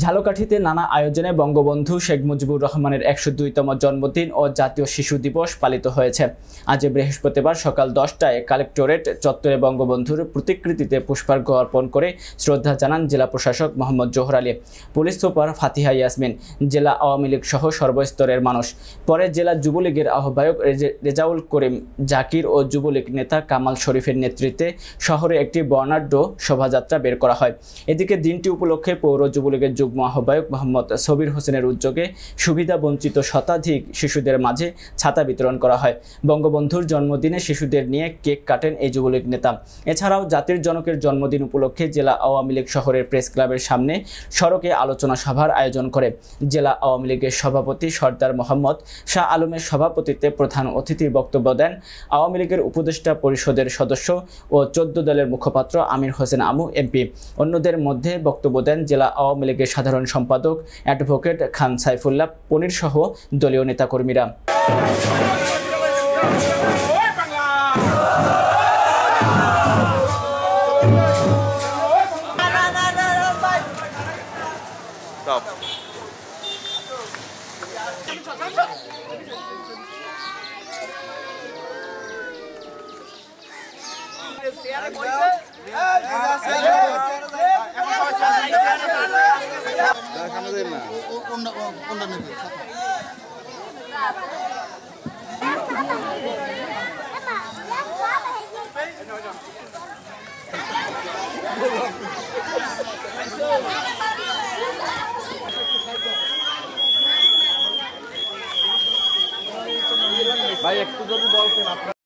ঝালকাঠিতে নানা আয়োজনে বঙ্গবন্ধু শেখ মুজিবুর রহমানের একশো দুইতম জন্মদিন ও জাতীয় শিশু দিবস পালিত হয়েছে। আজ বৃহস্পতিবার সকাল দশটায় কালেক্টরেট চত্বরে বঙ্গবন্ধুর প্রতিকৃতিতে পুষ্পার্ঘ অর্পণ করে শ্রদ্ধা জানান জেলা প্রশাসক মোহাম্মদ জোহর আলী। পুলিশ সুপার ফাতিহা ইয়াসমিন, জেলা আওয়ামী লীগ সহ সর্বস্তরের মানুষ। পরে জেলা যুবলীগের আহ্বায়ক রেজে- রেজাউল করিম জাকির ও যুবলীগ নেতা কামাল শরীফের নেতৃত্বে শহরে একটি বর্ণাঢ্য শোভাযাত্রা বের করা হয়। এদিকে দিনটি উপলক্ষে পৌর যুবলীগের যুগ্ম আহ্বায়ক মোহাম্মদ সবির হোসেনের উদ্যোগে সুবিধা বঞ্চিত শতাধিক শিশুদের মাঝে ছাতা বিতরণ করা হয়। বঙ্গবন্ধুর জন্মদিনে শিশুদের নিয়ে কেক কাটেন এই যুবলীগ নেতা। এছাড়াও জাতির জনকের জন্মদিন উপলক্ষে জেলা আওয়ামী লীগ শহরের প্রেস ক্লাবের সামনে সড়কে আলোচনা সভার আয়োজন করে। জেলা আওয়ামী লীগের সভাপতি সর্দার মোহাম্মদ শাহ আলমের সভাপতিত্বে প্রধান অতিথির বক্তব্য দেন আওয়ামী লীগের উপদেষ্টা পরিষদের সদস্য ও চোদ্দ দলের মুখপাত্র আমির হোসেন আমু, এমপি। অন্যদের মধ্যে বক্তব্য দেন জেলা আওয়ামী লীগের সাধারণ সম্পাদক অ্যাডভোকেট খান সাইফুল্লাহ পনির সহ দলীয় নেতাকর্মীরা। Stop. ভাই একটু যদি বলতেন আপনার